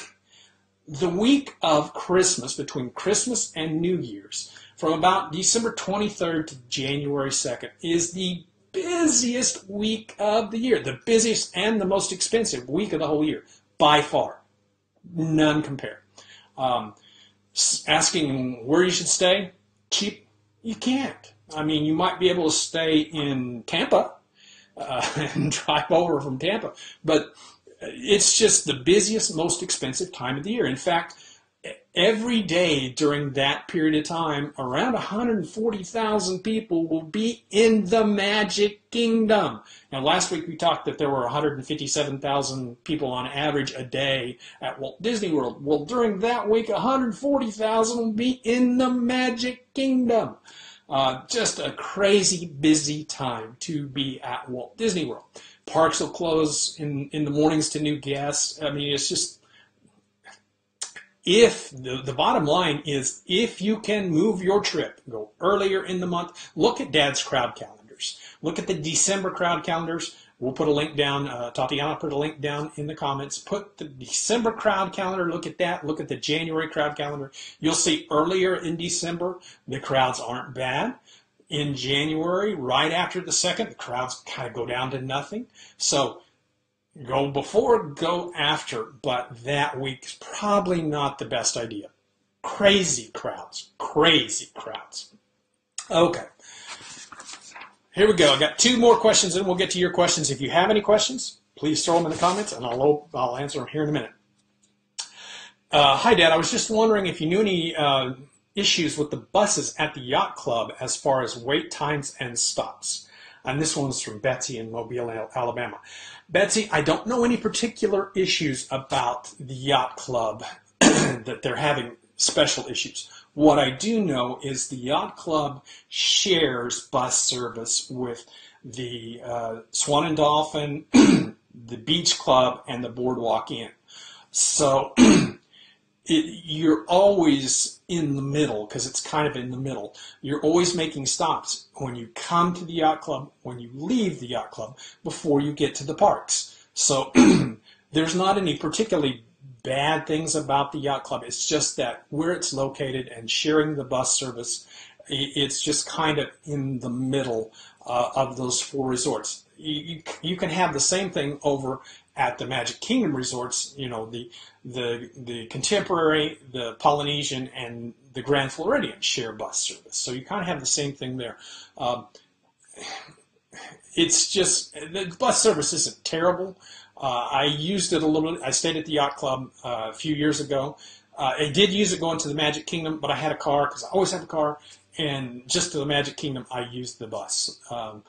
Speaker 2: The week of Christmas, between Christmas and New Year's, from about December 23rd to January 2nd, is the busiest week of the year. The busiest and the most expensive week of the whole year, by far. None compare. Um, asking where you should stay, cheap, you can't. I mean, you might be able to stay in Tampa uh, and drive over from Tampa, but it's just the busiest, most expensive time of the year. In fact, every day during that period of time, around 140,000 people will be in the Magic Kingdom. Now, last week we talked that there were 157,000 people on average a day at Walt Disney World. Well, during that week, 140,000 will be in the Magic Kingdom. Uh, just a crazy busy time to be at Walt Disney World. Parks will close in, in the mornings to new guests. I mean, it's just if the, the bottom line is if you can move your trip, go earlier in the month, look at Dad's crowd calendars. Look at the December crowd calendars. We'll put a link down. Uh, Tatiana put a link down in the comments. Put the December crowd calendar. Look at that. Look at the January crowd calendar. You'll see earlier in December the crowds aren't bad. In January, right after the second, the crowds kind of go down to nothing. So Go before, go after, but that week is probably not the best idea. Crazy crowds, crazy crowds. Okay. Here we go. I got two more questions, and we'll get to your questions. If you have any questions, please throw them in the comments, and I'll I'll answer them here in a minute. Uh, hi, Dad. I was just wondering if you knew any uh, issues with the buses at the yacht club as far as wait times and stops. And this one's from Betsy in Mobile, Alabama. Betsy, I don't know any particular issues about the yacht club that they're having special issues. What I do know is the yacht club shares bus service with the uh, Swan and Dolphin, the Beach Club, and the Boardwalk Inn. So it, you're always in the middle because it's kind of in the middle. You're always making stops when you come to the yacht club, when you leave the yacht club, before you get to the parks. So there's not any particularly bad things about the yacht club. It's just that where it's located and sharing the bus service, it's just kind of in the middle uh, of those four resorts. You, you, you can have the same thing over at the Magic Kingdom resorts, you know, the the the contemporary, the Polynesian, and the Grand Floridian share bus service. So you kind of have the same thing there. Um, it's just the bus service isn't terrible. Uh, I used it a little. I stayed at the yacht club uh, a few years ago. Uh, I did use it going to the Magic Kingdom, but I had a car because I always have a car, and just to the Magic Kingdom, I used the bus. Um,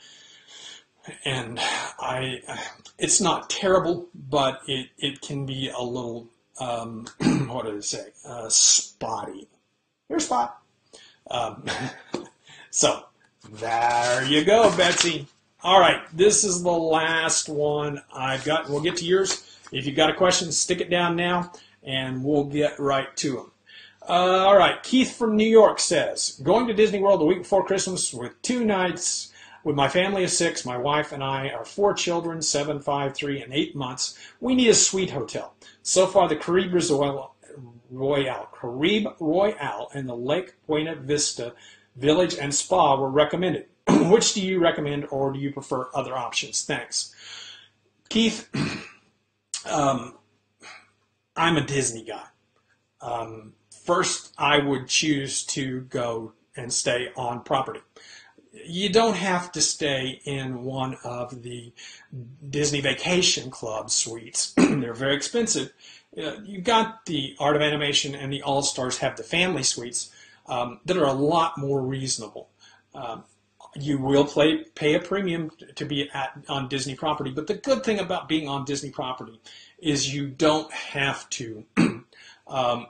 Speaker 2: and I, it's not terrible, but it, it can be a little, um, what did I say, uh, spotty. Here's spot. Um, so there you go, Betsy. All right, this is the last one I've got. We'll get to yours. If you've got a question, stick it down now, and we'll get right to them. Uh, all right, Keith from New York says, going to Disney World the week before Christmas with two nights with my family of six, my wife and I, our four children, seven, five, three, and eight months, we need a suite hotel. So far, the Caribe Royale, Royale, Caribe Royale, and the Lake Buena Vista Village and Spa were recommended. Which do you recommend, or do you prefer other options? Thanks, Keith. um, I'm a Disney guy. Um, first, I would choose to go and stay on property you don't have to stay in one of the Disney Vacation Club suites. They're very expensive. You've got the Art of Animation and the All Stars have the family suites um, that are a lot more reasonable. Um, you will play, pay a premium to be at on Disney property, but the good thing about being on Disney property is you don't have to um,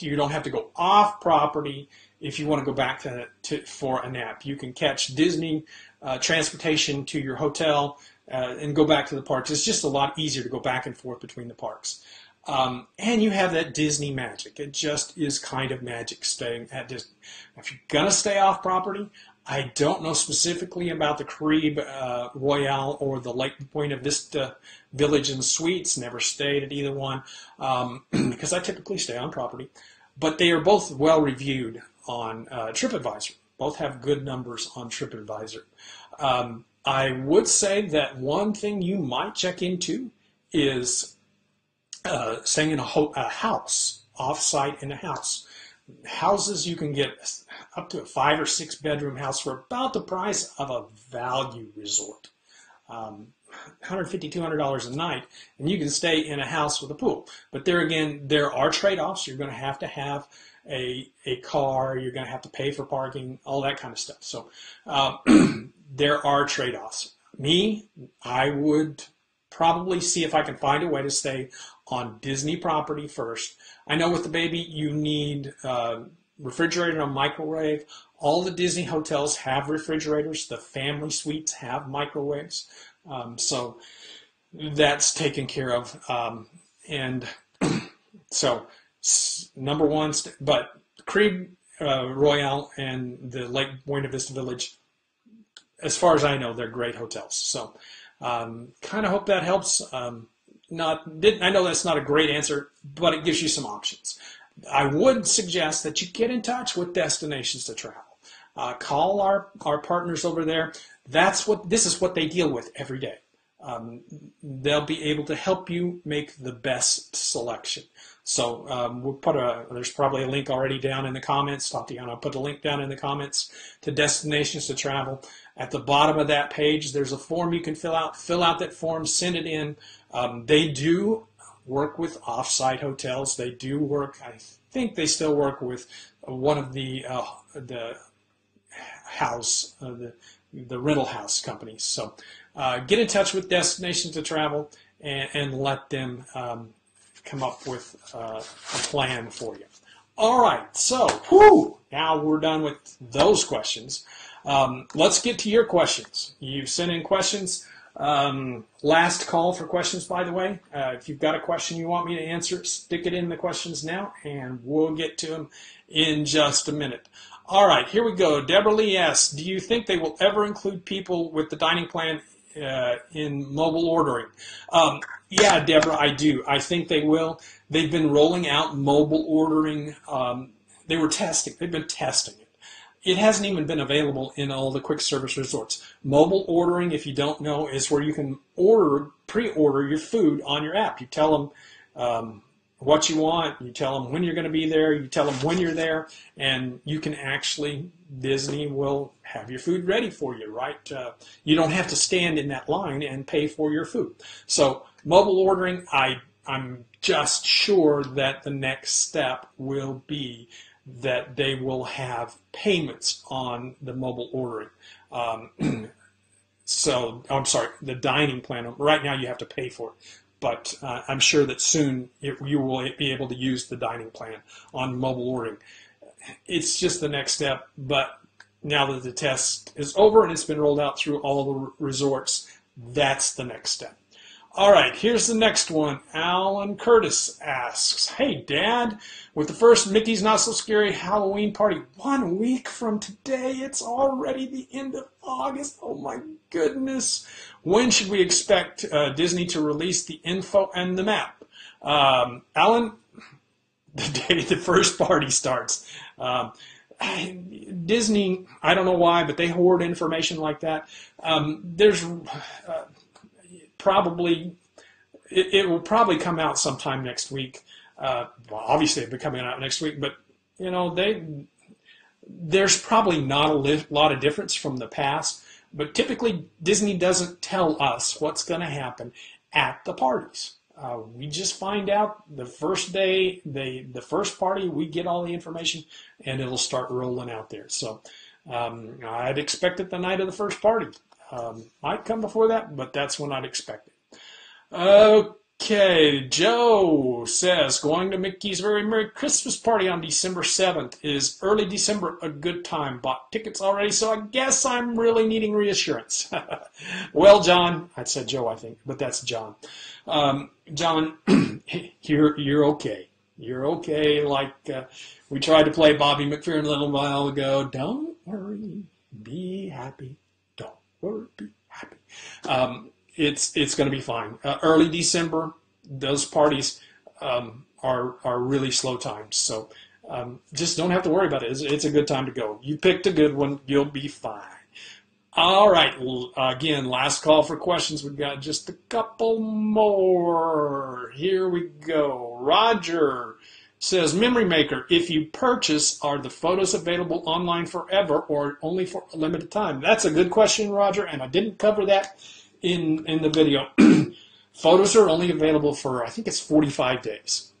Speaker 2: you don't have to go off property if you want to go back to, to for a nap. You can catch Disney uh, transportation to your hotel uh, and go back to the parks. It's just a lot easier to go back and forth between the parks. Um, and you have that Disney magic. It just is kind of magic staying at Disney. If you're going to stay off property, I don't know specifically about the Caribe uh, Royale or the Lake Buena Vista Village and Suites. Never stayed at either one um, because I typically stay on property. But they are both well reviewed on uh, TripAdvisor. Both have good numbers on TripAdvisor. Um, I would say that one thing you might check into is uh, staying in a, ho- a house, off-site in a house. Houses you can get up to a five or six bedroom house for about the price of a value resort. Um, 150 $200 a night and you can stay in a house with a pool but there again there are trade-offs you're going to have to have a, a car you're going to have to pay for parking all that kind of stuff. So uh, there are trade-offs. Me i would probably see if i can find a way to stay on disney property first. I know with the baby you need uh, refrigerator and a microwave. All the disney hotels have refrigerators. The family suites have microwaves. Um, so that's taken care of. Um, and so number one, but Crib uh, Royale and the Lake Buena Vista Village, as far as I know, they're great hotels. So um, kind of hope that helps. Um, not didn't I know that's not a great answer, but it gives you some options. I would suggest that you get in touch with Destinations to Travel. Uh, call our, our partners over there. That's what this is what they deal with every day. Um, they'll be able to help you make the best selection. So um, we'll put a there's probably a link already down in the comments. Tatiana, put a link down in the comments to destinations to travel. At the bottom of that page, there's a form you can fill out. Fill out that form, send it in. Um, they do work with off-site hotels. They do work. I think they still work with one of the uh, the house, uh, the the rental house companies. So uh, get in touch with Destinations to Travel and, and let them um, come up with uh, a plan for you. All right, so whew, now we're done with those questions. Um, let's get to your questions. You've sent in questions. Um, last call for questions, by the way. Uh, if you've got a question you want me to answer, stick it in the questions now, and we'll get to them in just a minute. All right, here we go. Deborah Lee asks, do you think they will ever include people with the dining plan uh, in mobile ordering? Um, yeah, Deborah, I do. I think they will. They've been rolling out mobile ordering. Um, they were testing. They've been testing it. It hasn't even been available in all the quick service resorts. Mobile ordering, if you don't know, is where you can order, pre-order your food on your app. You tell them um, what you want. You tell them when you're going to be there. You tell them when you're there, and you can actually Disney will have your food ready for you. Right? Uh, you don't have to stand in that line and pay for your food. So mobile ordering, I I'm just sure that the next step will be that they will have payments on the mobile ordering. Um, so I'm sorry, the dining plan. Right now you have to pay for it but uh, I'm sure that soon it, you will be able to use the dining plan on mobile ordering. It's just the next step, but now that the test is over and it's been rolled out through all the resorts, that's the next step. All right, here's the next one. Alan Curtis asks, Hey, Dad, with the first Mickey's Not So Scary Halloween party one week from today, it's already the end of August. Oh my goodness. When should we expect uh, Disney to release the info and the map? Um, Alan, the day the first party starts. Um, Disney, I don't know why, but they hoard information like that. Um, there's uh, probably, it, it, will probably come out sometime next week. Uh, well, obviously, it'll be coming out next week, but you know, they there's probably not a li- lot of difference from the past. But typically, Disney doesn't tell us what's going to happen at the parties. Uh, we just find out the first day, they the first party, we get all the information, and it'll start rolling out there. So um, I'd expect it the night of the first party. Um, might come before that, but that's when I'd expect it. Okay, Joe says going to Mickey's Very Merry Christmas Party on December 7th. Is early December a good time? Bought tickets already, so I guess I'm really needing reassurance. well, John, I said Joe, I think, but that's John. Um, John, you're you're okay. You're okay. Like uh, we tried to play Bobby McFerrin a little while ago. Don't worry, be happy. Be happy. Um, it's it's going to be fine. Uh, early December, those parties um, are are really slow times. So um, just don't have to worry about it. It's, it's, a good time to go. You picked a good one. You'll be fine. All right. Again, last call for questions. We've got just a couple more. Here we go. Roger says Memory Maker. If you purchase, are the photos available online forever or only for a limited time? That's a good question, Roger, and I didn't cover that in in the video, photos are only available for I think it's 45 days.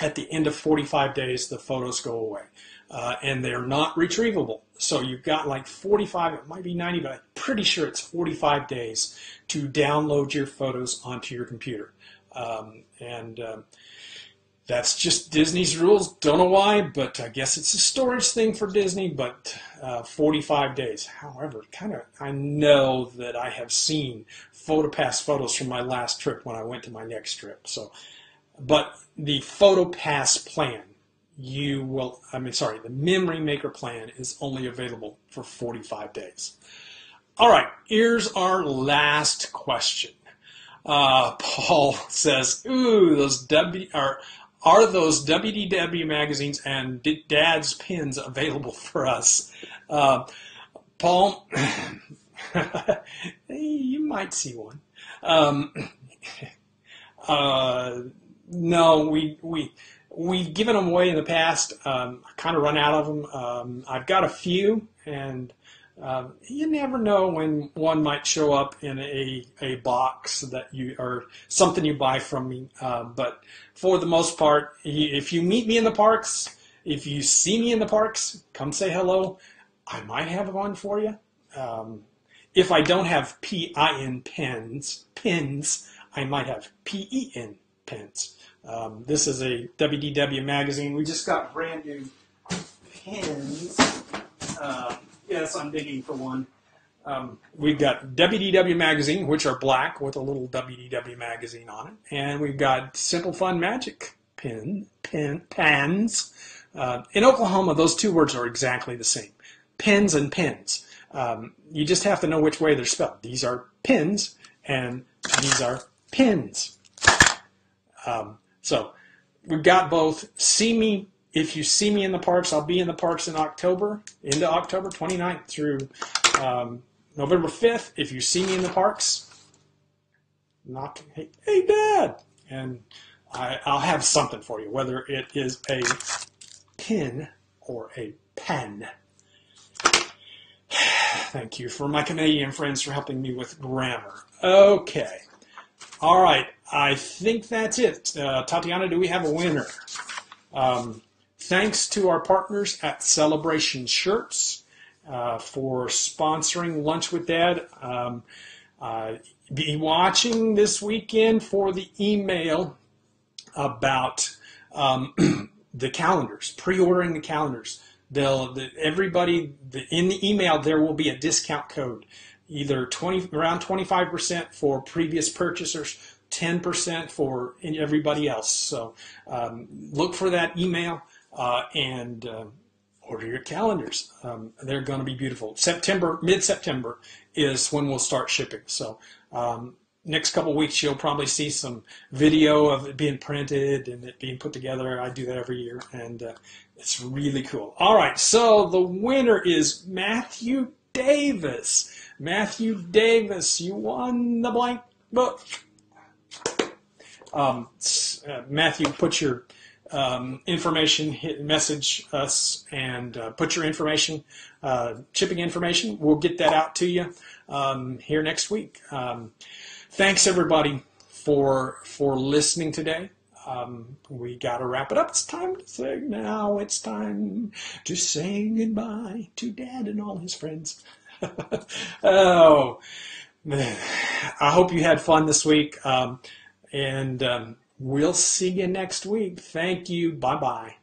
Speaker 2: At the end of 45 days, the photos go away, uh, and they're not retrievable. So you've got like 45, it might be 90, but I'm pretty sure it's 45 days to download your photos onto your computer. Um, and um, that's just Disney's rules. Don't know why, but I guess it's a storage thing for Disney. But uh, 45 days. However, kind of, I know that I have seen PhotoPass photos from my last trip when I went to my next trip. So, but the PhotoPass plan, you will. I mean, sorry, the Memory Maker plan is only available for 45 days. All right, here's our last question. Uh, Paul says, "Ooh, those W are are those WDW magazines and Dad's pins available for us?" Uh, Paul, you might see one. Um, uh, no, we we we've given them away in the past. Um, I kind of run out of them. Um, I've got a few, and um, you never know when one might show up in a, a box that you or something you buy from me. Uh, but for the most part, if you meet me in the parks, if you see me in the parks, come say hello. I might have one for you. Um, if I don't have P-I-N pens, pins, I might have P-E-N pens. Um, this is a WDW magazine. We just got brand new pins. Uh, yes, I'm digging for one. Um, we've got WDW magazine, which are black with a little WDW magazine on it, and we've got Simple Fun Magic pin, pin, pans. Uh, in Oklahoma, those two words are exactly the same. Pins and pins. Um, you just have to know which way they're spelled. These are pins, and these are pins. Um, so we've got both. See me if you see me in the parks. I'll be in the parks in October, into October 29th through um, November 5th. If you see me in the parks, knock, hey, hey Dad, and I, I'll have something for you, whether it is a pin or a pen. Thank you for my Canadian friends for helping me with grammar. Okay. All right. I think that's it. Uh, Tatiana, do we have a winner? Um, thanks to our partners at Celebration Shirts uh, for sponsoring Lunch with Dad. Um, uh, be watching this weekend for the email about um, the calendars, pre-ordering the calendars. They'll the, everybody the, in the email there will be a discount code, either twenty around twenty five percent for previous purchasers, ten percent for everybody else. So um, look for that email uh, and uh, order your calendars. Um, they're going to be beautiful. September, mid September is when we'll start shipping. So um, next couple weeks you'll probably see some video of it being printed and it being put together. I do that every year, and uh, it's really cool. All right, so the winner is Matthew Davis. Matthew Davis, you won the blank book. Um, uh, Matthew, put your um, information, hit, message us, and uh, put your information, uh, shipping information. We'll get that out to you um, here next week. Um, thanks everybody for for listening today. Um, we got to wrap it up. It's time to say now. It's time to say goodbye to Dad and all his friends. oh. I hope you had fun this week. Um, and um, we'll see you next week. Thank you. Bye bye.